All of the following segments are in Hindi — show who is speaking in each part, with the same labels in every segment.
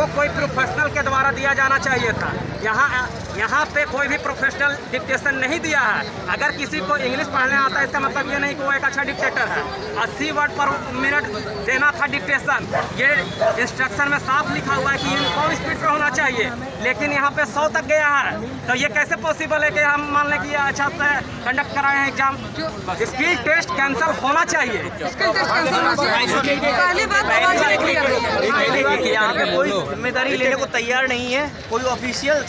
Speaker 1: वो कोई प्रोफेशनल के द्वारा दिया जाना चाहिए था। यहाँ यहाँ पे कोई भी प्रोफेशनल डिक्टेशन नहीं दिया है। अगर किसी को इंग्लिश पढ़ने आता है इसका मतलब ये नहीं कि वो एक अच्छा डिक्टेटर है। अस्सी वर्ड पर मिनट देना था डिक्टेशन ये इंस्ट्रक्शन में साफ़ लिखा हुआ है कि यूनिफॉर्म स्पीड पर होना चाहिए। लेकिन यहाँ पे सौ तक गया है। तो ये कैसे पॉसिबल है कि हम मान लें कि ये अच्छा से कंडक्ट कराए हैं एग्ज़ाम स्किल टेस्ट कैंसिल होना चाहिए।
Speaker 2: पहली बात
Speaker 3: यहाँ पे कोई ज़िम्मेदारी लेने को तैयार नहीं है। कोई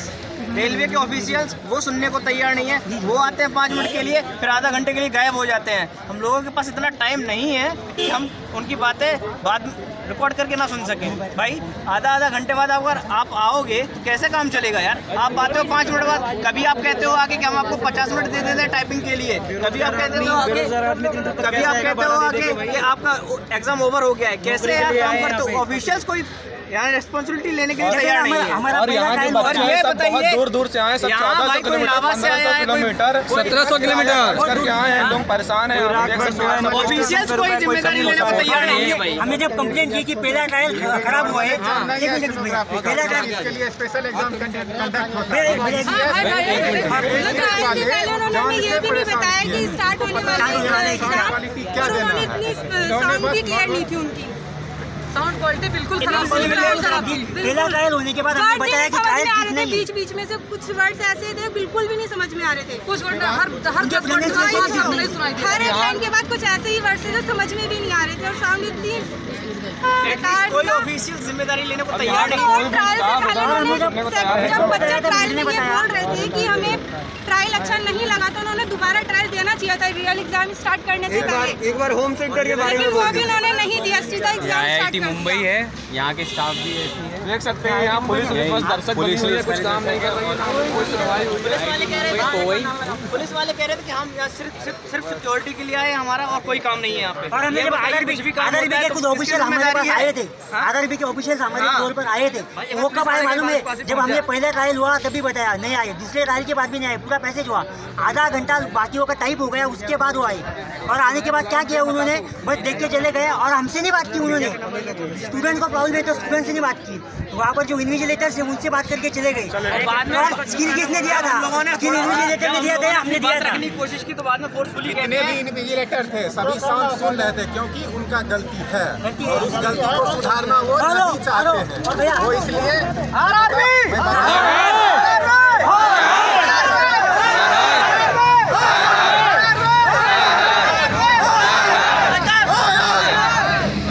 Speaker 3: ऑफिशियल्स रेलवे के ऑफिशियल्स वो सुनने को तैयार नहीं है। वो आते हैं पाँच मिनट के लिए, फिर आधा घंटे के लिए गायब हो जाते हैं। हम लोगों के पास इतना टाइम नहीं है कि हम उनकी बातें बाद रिकॉर्ड करके ना सुन सकें। भाई आधा आधा घंटे बाद अगर आप आओगे तो कैसे काम चलेगा यार? आप आते हो पाँच मिनट बाद, कभी आप कहते हो आगे कि हम आपको पचास मिनट दे देते हैं टाइपिंग के लिए। कभी आप कहते हो आगे, कभी आप कहते हो आगे कि आपका एग्ज़ाम ओवर हो गया है। कैसे आप काम करते हो? ऑफिशियल्स कोई यहाँ रिस्पॉन्सिबिलिटी लेने के लिए तैयार नहीं है
Speaker 4: और यहाँ के बच्चे
Speaker 3: ये
Speaker 4: सब बहुत
Speaker 3: बताइए,
Speaker 4: दूर दूर से आए सब चौदह सौ किलोमीटर
Speaker 3: से है,
Speaker 4: सत्रह सौ किलोमीटर करके आए हैं लोग परेशान हैं आप देख सकते हैं
Speaker 3: ऑफिशियल्स कोई ज़िम्मेदारी लेने को तैयार नहीं है भाई
Speaker 5: हमने जब कंप्लेन की कि पहला ट्रायल खराब हुआ है पहला ट्रायल
Speaker 6: लिए स्पेशल एग्ज़ाम कंडक्ट होता है।
Speaker 2: हाँ, हमें ये भी नहीं बताया कि स्टार्ट होने वाला है इतनी साउंड भी क्लियर नहीं थी उनकी क्वालिटी बिल्कुल खराब
Speaker 5: होने के बाद हमने बताया कि
Speaker 2: बीच बीच में से कुछ वर्ड ऐसे थे बिल्कुल भी नहीं समझ में आ रहे थे। कुछ वर्ड हर हर
Speaker 5: दस वर्ड
Speaker 2: हर एक लाइन के बाद कुछ ऐसे ही वर्ड थे जो समझ में भी नहीं आ रहे थे। साउंड इतनी
Speaker 3: कोई ऑफिशियल ज़िम्मेदारी लेने को तैयार नहीं है।
Speaker 2: जब बच्चा ट्रायल में ये बोल रहे थे कि हमें ट्रायल अच्छा नहीं लगा तो उन्होंने दोबारा ट्रायल देना चाहिए था। रियल एग्ज़ाम स्टार्ट करने से पहले।
Speaker 1: एक बार होम सेंटर के
Speaker 2: लेकिन वो भी उन्होंने नहीं दिया। सीधा एग्ज़ाम स्टार्ट
Speaker 7: मुंबई है। यहाँ के स्टाफ भी है
Speaker 4: देख सकते हैं यहाँ पुलिस बस दर्शक बनी हुई है कुछ काम नहीं कर रही है। कोई सुनवाई हुई
Speaker 3: पुलिस वाले कह रहे थे पुलिस वाले कह रहे थे कि हम यहाँ सिर्फ़ सिर्फ़ सिर्फ़ सिक्योरिटी के लिए आए हमारा और कोई काम नहीं है यहाँ पे।
Speaker 5: और हमने आधार
Speaker 3: कुछ है
Speaker 5: के
Speaker 3: तो किसकी
Speaker 5: ऑफिशियल हमारे पास आए थे। आधार के ऑफिशियल हमारे
Speaker 3: हाँ।
Speaker 5: फ्लोर पर आए थे। वो कब आए मालूम है? जब हमने पहले ट्रायल हुआ तभी बताया नहीं आए। दूसरे ट्रायल के बाद भी नहीं आए। पूरा पैसेज हुआ। आधा घंटा बाकियों का टाइप हो गया उसके बाद वो आए। और आने के बाद क्या किया उन्होंने? बस देख के चले गए और हमसे नहीं बात की उन्होंने। स्टूडेंट को प्रॉब्लम है तो स्टूडेंट से नहीं बात की। वहाँ पर जो इन्विजिलेटर है उनसे बात करके चले गए।
Speaker 3: बाद में
Speaker 5: स्किल किसने दिया था? स्किल इन्विजिलेटर ने दिया था हमने दिया था?
Speaker 3: कोशिश की तो बाद में फोर्सफुली कहते
Speaker 6: भी इन्विजिलेटर थे सभी सांस सुन रहे थे क्योंकि उनका गलती है। और उस गलती को सुधारना वो नहीं चाहते हैं। वो इसलिए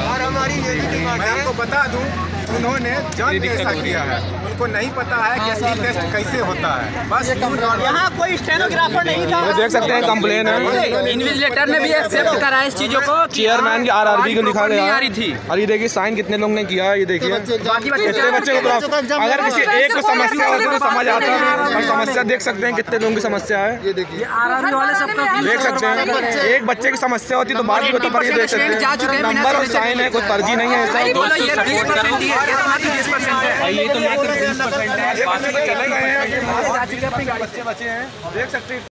Speaker 1: और हमारी ये भी डिमांड
Speaker 6: मैं आपको बता दूँ उन्होंने जन ऐसा किया है। उनको नहीं पता है कि स्किल टेस्ट कैसे होता है। बस
Speaker 3: यहाँ कोई स्टेनोग्राफर नहीं था।
Speaker 4: देख सकते हैं कंप्लेन है।
Speaker 7: इन्विजिलेटर ने भी एक्सेप्ट करा इस चीज़ों को।
Speaker 4: चेयरमैन की आरआरबी को लिखा गया
Speaker 7: थी।
Speaker 4: और ये देखिए साइन कितने लोग ने किया ये देखिए।
Speaker 7: बाकी बच्चे
Speaker 4: कितने बच्चे को अगर किसी एक को समस्या होती है तो समझ आता है। और समस्या देख सकते हैं कितने लोगों की समस्या है। ये देखिए।
Speaker 7: आरआरबी वाले सबका
Speaker 4: देख सकते हैं। एक बच्चे की समस्या होती है तो बाकी को तो पर देख सकते हैं। नंबर और साइन है कोई फर्जी नहीं है ऐसा
Speaker 7: ये है तो मात्र बीस परसेंट है। ये तो मात्र बीस परसेंट है
Speaker 4: ये बच्चे तो बचे हैं। देख सकते हैं।